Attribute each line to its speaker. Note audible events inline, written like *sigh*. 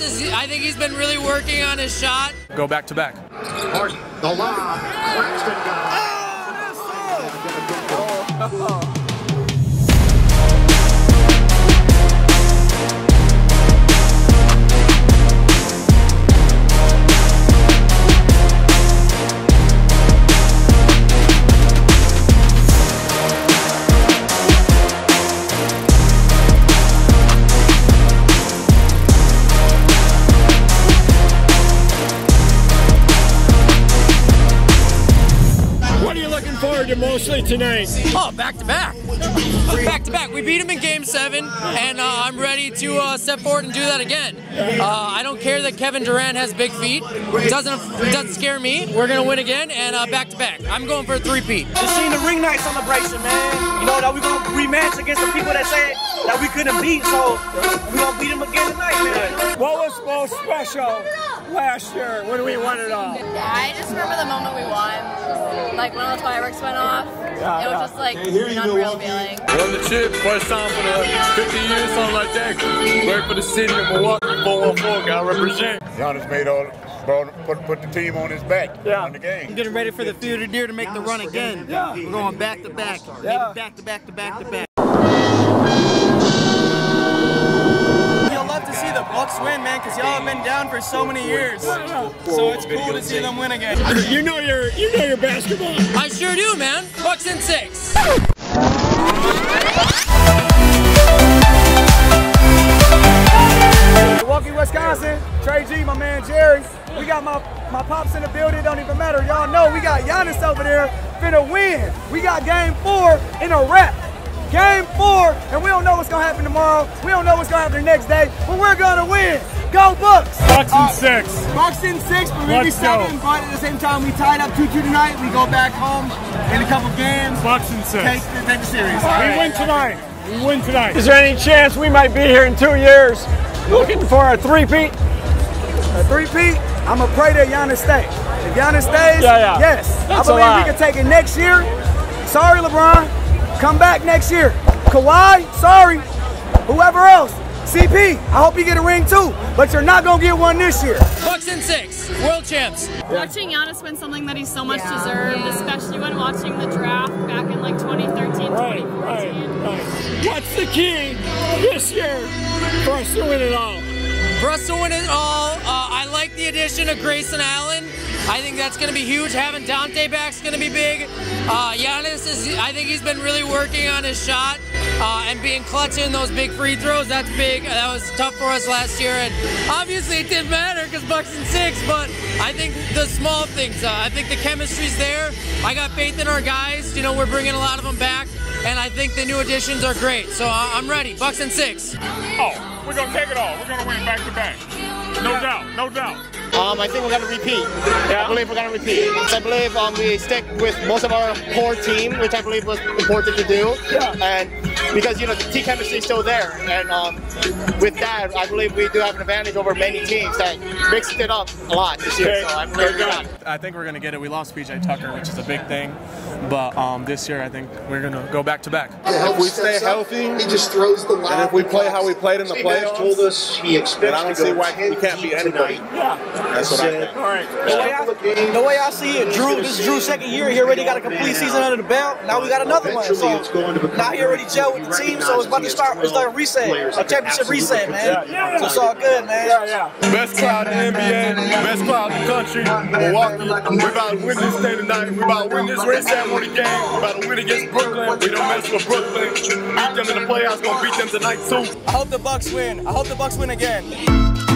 Speaker 1: Giannis is, I think he's been really working on his shot.
Speaker 2: Go back to back.
Speaker 3: Harden, the lob. Claxton got it.
Speaker 4: Oh, what looking forward mostly tonight?
Speaker 1: Oh, back to back. Back to back. We beat him in game seven, and uh, I'm ready to uh, step forward and do that again. Uh, I don't care that Kevin Durant has big feet. It doesn't, it doesn't scare me. We're going to win again, and uh, back to back. I'm going for a three-peat.
Speaker 5: Just seeing the ring night celebration, man. You know that we're gonna rematch against the people that said that we couldn't beat, so we're gonna beat them again tonight, man.
Speaker 4: What was most special last year when we won it all?
Speaker 6: I just remember the moment we won. Like when all the fireworks went off. Yeah, it was just like an unreal feeling.
Speaker 2: Won the chip, first time for the 50 years, something like that. Work for the city of Milwaukee, 414, gotta represent.
Speaker 7: Giannis made all brought, put, put the team on his back
Speaker 4: Yeah.
Speaker 7: on the game.
Speaker 5: Getting ready for the Field of Deer to make the run again.
Speaker 4: Yeah.
Speaker 5: We're going back to back.
Speaker 4: Yeah.
Speaker 5: Maybe back to back to back to back. Win, man, because y'all have been down for so many years. So it's cool to see them win again. *laughs*
Speaker 4: You know your you know your basketball.
Speaker 1: I sure do, man. Bucks in six.
Speaker 5: Milwaukee, Wisconsin. Trey G, my man Jerry. We got my, my pops in the building. Don't even matter. Y'all know we got Giannis over there finna win. We got game four in a wrap. Game four, and we don't know what's gonna happen tomorrow. We don't know what's gonna happen the next day, but we're gonna win. Go Bucks!
Speaker 4: Bucks and six.
Speaker 5: Bucks in six, but maybe
Speaker 4: Let's go.
Speaker 5: seven. But at the same time, we tied up 2-2 tonight. We go back home in a couple games.
Speaker 4: Bucks and six.
Speaker 5: Take the, take the series.
Speaker 4: We win tonight. We win tonight. Is there any chance we might be here in two years looking for a three-peat?
Speaker 5: A three-peat, I'm going to pray that Giannis stays. If Giannis stays,
Speaker 4: Yeah, yeah.
Speaker 5: yes.
Speaker 4: That's
Speaker 5: I
Speaker 4: a
Speaker 5: believe we can take it next year. Sorry, LeBron. Come back next year. Kawhi, sorry. Whoever else. CP, I hope you get a ring too, but you're not going to get one this year.
Speaker 1: Bucks in six. World champs.
Speaker 6: Watching Giannis win something that he so much deserved, especially when watching the draft back in like 2013,
Speaker 4: Right,
Speaker 6: 2014.
Speaker 4: right, right. What's the key this year for us to win it all?
Speaker 1: For us to win it all, uh, I like the addition of Grayson Allen. I think that's going to be huge. Having Donte back is going to be big. Uh, Giannis is, I think he's been really working on his shot uh, and being clutch in those big free throws. That's big. That was tough for us last year, and obviously it didn't matter because Bucks in six. But I think the small things. Uh, I think the chemistry's there. I got faith in our guys. You know, we're bringing a lot of them back, and I think the new additions are great. So uh, I'm ready. Bucks in six.
Speaker 4: Oh, we're gonna take it all. We're gonna win back to back. No doubt, no doubt.
Speaker 8: Um, I think we're going to repeat. I believe we're going to repeat. I believe um, we stick with most of our core team, which I believe was important to do.
Speaker 4: Yeah.
Speaker 8: And because, you know, the team chemistry is still there. And um, with that, I believe we do have an advantage over many teams that mixed it up a lot this year.
Speaker 4: Okay.
Speaker 8: So I'm very
Speaker 4: Okay.
Speaker 8: good.
Speaker 2: I think we're gonna get it. We lost PJ Tucker, which is a big thing, but um, this year I think we're gonna go back to back.
Speaker 9: If we stay healthy,
Speaker 3: he just throws the lob.
Speaker 9: and if we play how we played in the playoffs,
Speaker 3: told us he expects
Speaker 9: then I don't
Speaker 3: to go
Speaker 9: see why
Speaker 3: 10
Speaker 9: we can't beat
Speaker 3: deep
Speaker 9: anybody.
Speaker 3: tonight.
Speaker 4: Yeah.
Speaker 9: That's what I
Speaker 3: Said,
Speaker 9: think.
Speaker 4: All right.
Speaker 5: The way, I, the way I see it, Jrue, this is Jrue's second year. He already got a complete season under the belt. Now we got another one.
Speaker 3: Eventually, it's
Speaker 5: So
Speaker 3: going to
Speaker 5: now he already gelled with the team, so it's about to start. It's like a reset, a championship reset, man. So it's all good, man.
Speaker 4: Yeah, yeah.
Speaker 2: Best crowd in the NBA, best crowd in the country. Milwaukee, we about to win this thing tonight. We about to win this race ceremony game. We're about to win against Brooklyn. We don't mess with Brooklyn. Beat them in the playoffs. Gonna beat them tonight too.
Speaker 5: I hope the Bucks win. I hope the Bucks win again.